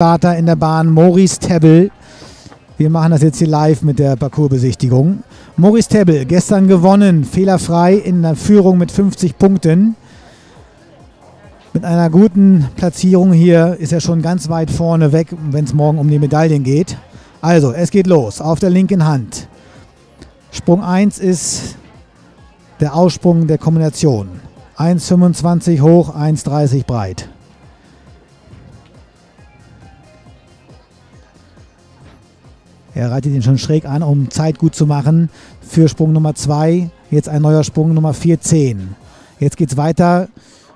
Starter in der Bahn Maurice Tebbel. Wir machen das jetzt hier live mit der Parcoursbesichtigung. Maurice Tebbel, gestern gewonnen, fehlerfrei in der Führung mit 50 Punkten. Mit einer guten Platzierung hier ist er schon ganz weit vorne weg, wenn es morgen um die Medaillen geht. Also, es geht los auf der linken Hand. Sprung 1 ist der Aussprung der Kombination. 1,25 hoch, 1,30 breit. Er reitet ihn schon schräg an, um Zeit gut zu machen für Sprung Nummer 2. Jetzt ein neuer Sprung Nummer 4,10. Jetzt geht es weiter,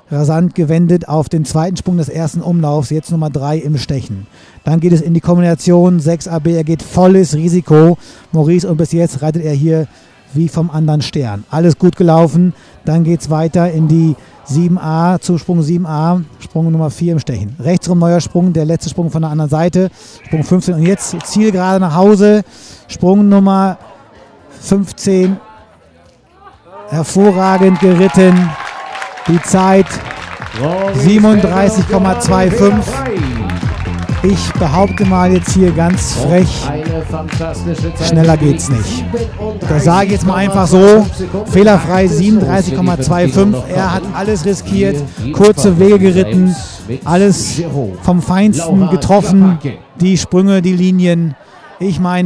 rasant gewendet auf den zweiten Sprung des ersten Umlaufs, jetzt Nummer 3 im Stechen. Dann geht es in die Kombination 6AB, er geht volles Risiko. Maurice und bis jetzt reitet er hier wie vom anderen Stern. Alles gut gelaufen. Dann geht es weiter in die 7a, Zusprung 7a, Sprung Nummer 4 im Stechen. Rechtsrum neuer Sprung, der letzte Sprung von der anderen Seite, Sprung 15 und jetzt Ziel gerade nach Hause, Sprung Nummer 15, hervorragend geritten, die Zeit 37,25. Ich behaupte mal jetzt hier ganz frech, schneller geht's nicht. Das sage ich jetzt mal einfach so. Fehlerfrei 37,25. Er hat alles riskiert, kurze Wege geritten, alles vom Feinsten getroffen. Die Sprünge, die Linien. Ich meine,